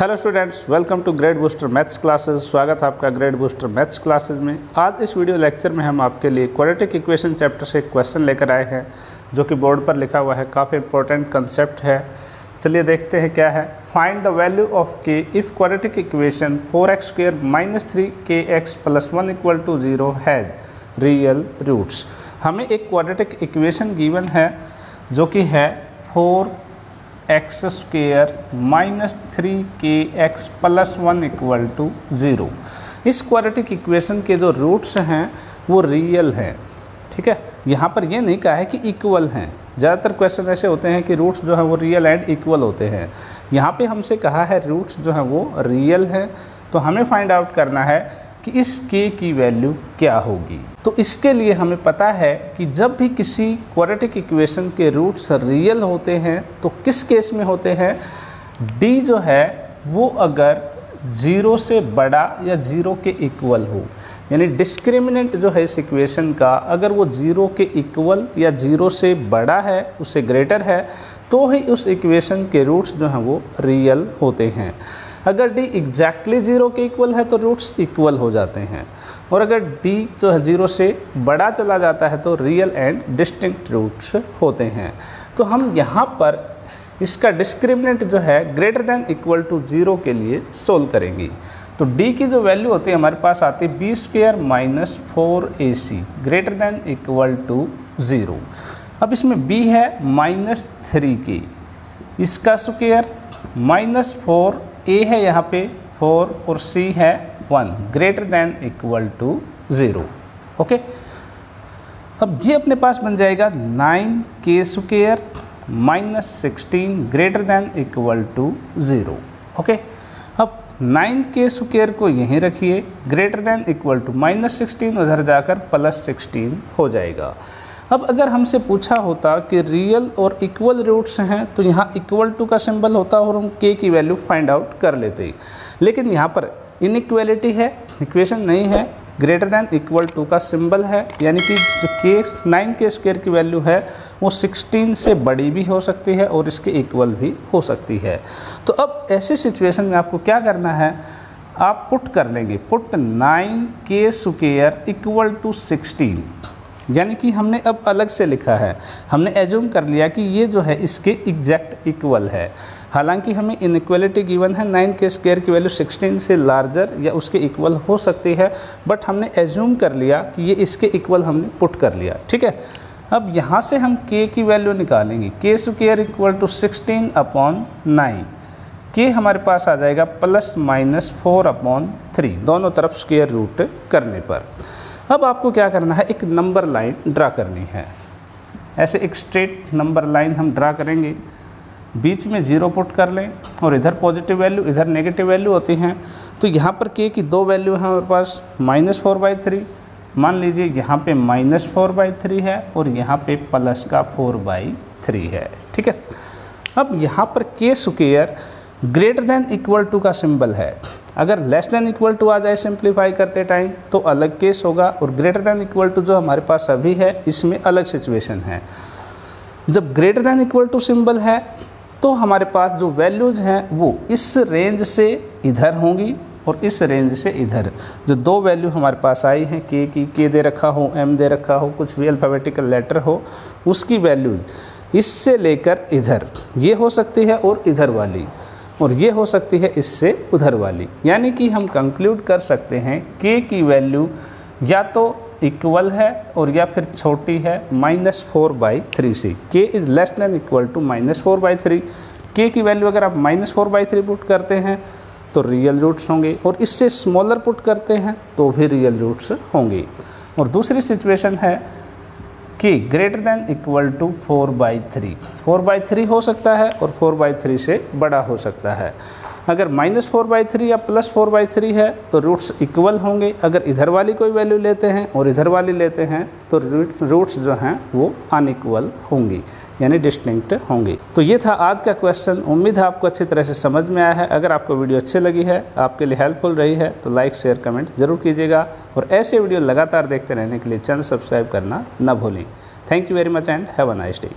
Hello students welcome to grade booster maths classes स्वागत है आपका ग्रेड बूस्टर मैथ्स क्लासेस में आज इस वीडियो लेक्चर में हम आपके लिए क्वाड्रेटिक इक्वेशन चैप्टर से क्वेश्चन लेकर आए हैं जो कि बोर्ड पर लिखा हुआ है काफ़ी इंपॉर्टेंट कंसेप्ट है चलिए देखते हैं क्या है find the value of K if quadratic equation four X square minus three K X plus one equal to zero has real roots हमें एक क्वाड्रेटिक इक्वेशन गिवन है जो कि है four X square minus three K X plus one equal to zero इस quadratic equation के जो roots हैं, वो रियल हैं, ठीक है? यहाँ पर ये नहीं कहा है कि इक्वल हैं। ज़्यादातर क्वेश्चन ऐसे होते हैं कि रूट्स जो हैं, वो रियल एंड इक्वल होते हैं। यहाँ पे हमसे कहा है रूट्स जो हैं, वो रियल हैं। तो हमें फाइंड आउट करना है कि इस के की वैल्यू क्या होगी। तो इसके लिए हमें पता है कि जब भी किसी क्वाड्रेटिक इक्वेशन के रूट्स रियल होते हैं तो किस केस में होते हैं? डी जो है, वो अगर ज़ीरो से बड़ा या ज़ीरो के इक्वल हो। यानी डिस्क्रिमिनेंट जो है इस इक्वेशन का, अगर वो ज़ीरो के इक्वल या ज़ीरो से बड़ा है, उससे ग्रेटर है तो ही उस इक्वेशन के रूट्स जो हैं वो रियल होते हैं। अगर डी एग्जैक्टली ज़ीरो के इक्वल है तो रूट्स इक्वल हो जाते हैं। और अगर डी जो है ज़ीरो से बड़ा चला जाता है तो रियल एंड डिस्टिंक्ट रूट्स होते हैं। तो हम यहाँ पर इसका डिस्क्रिमिनेंट जो है greater than equal to zero के लिए सोल्व करेंगे। तो d की जो वैल्यू होती है, हमारे पास आती है B square minus four A C greater than equal to zero अब इसमें b है माइनस थ्री की इसका स्क्र माइनस फोर ए है यहाँ पे फोर और सी है one greater than equal to zero okay अब ये अपने पास बन जाएगा nine K square minus sixteen greater than equal to zero okay अब नाइन के स्क्वेयर को यहीं रखिए greater than equal to minus sixteen उधर जाकर प्लस सिक्सटीन हो जाएगा। अब अगर हमसे पूछा होता कि रियल और इक्वल रूट्स हैं तो यहाँ इक्वल टू का सिंबल होता और हम के की वैल्यू फाइंड आउट कर लेते। लेकिन यहाँ पर इनक्वेलिटी है इक्वेशन नहीं है ग्रेटर दैन इक्वल टू का सिंबल है, यानी कि जो के नाइन के स्क्वेयर की वैल्यू है, वो सिक्सटीन से बड़ी भी हो सकती है और इसके इक्वल भी हो सकती है। तो अब ऐसी सिचुएशन में आपको क्या करना है? आप पुट कर लेंगे। Put nine K square equal to sixteen यानी कि हमने अब अलग से लिखा है। हमने एज्यूम कर लिया कि ये जो है, इसके एग्जैक्ट इक्वल है। हालाँकि हमें इनक्वलिटी गिवन है नाइन के स्क्वायर की वैल्यू सिक्सटीन से लार्जर या उसके इक्वल हो सकती है बट हमने एज्यूम कर लिया कि ये इसके इक्वल हमने पुट कर लिया, ठीक है? अब यहाँ से हम के की वैल्यू निकालेंगे। K square equal to sixteen upon nine K हमारे पास आ जाएगा plus minus four upon three दोनों तरफ़ स्क्वेयर रूट करने पर। अब आपको क्या करना है, एक नंबर लाइन ड्रा करनी है। ऐसे एक स्ट्रेट नंबर लाइन हम ड्रा करेंगे। बीच में ज़ीरो पुट कर लें और इधर पॉजिटिव वैल्यू इधर नेगेटिव वैल्यू होती हैं। तो यहाँ पर के की दो वैल्यू हैं हमारे पास माइनस फोर बाई थ्री मान लीजिए यहाँ पे माइनस फोर बाई थ्री है और यहाँ पे प्लस का फोर बाई थ्री है। ठीक है? अब यहाँ पर K square greater than equal to का सिंबल है। अगर लेस देन इक्वल टू आ जाए सिंप्लीफाई करते टाइम तो अलग केस होगा और ग्रेटर देन इक्वल टू जो हमारे पास अभी है, इसमें अलग सिचुएशन है। जब greater than equal to symbol है तो हमारे पास जो वैल्यूज़ हैं, वो इस रेंज से इधर होंगी और इस रेंज से इधर। जो दो वैल्यू हमारे पास आई हैं के की के दे रखा हो एम दे रखा हो, कुछ भी अल्फ़ाबेटिकल लेटर हो, उसकी वैल्यूज़ इससे लेकर इधर। ये हो सकती है और इधर वाली। और ये हो सकती है इससे उधर वाली। यानी कि हम कंक्लूड कर सकते हैं के की वैल्यू या तो इक्वल है और या फिर छोटी है माइनस फोर बाई थ्री से k is less than equal to minus four by three k की वैल्यू अगर आप minus four by three put करते हैं तो रियल रूट्स होंगे। और इससे स्मॉलर पुट करते हैं तो भी रियल रूट्स होंगे। और दूसरी सिचुएशन है कि greater than equal to four by three four by three हो सकता है और फोर बाई थ्री से बड़ा हो सकता है। अगर माइनस फोर बाई थ्री या प्लस फोर बाई थ्री है तो रूट्स इक्वल होंगे। अगर इधर वाली कोई वैल्यू लेते हैं और इधर वाली लेते हैं तो रूट्स जो हैं, वो अनइक्वल होंगी, यानी डिस्टिंक्ट होंगी। तो ये था आज का क्वेश्चन। उम्मीद है आपको अच्छी तरह से समझ में आया है। अगर आपको वीडियो अच्छी लगी है, आपके लिए हेल्पफुल रही है तो लाइक, शेयर, कमेंट ज़रूर कीजिएगा। और ऐसे वीडियो लगातार देखते रहने के लिए चैनल सब्सक्राइब करना न भूलें। Thank you very much and have a nice day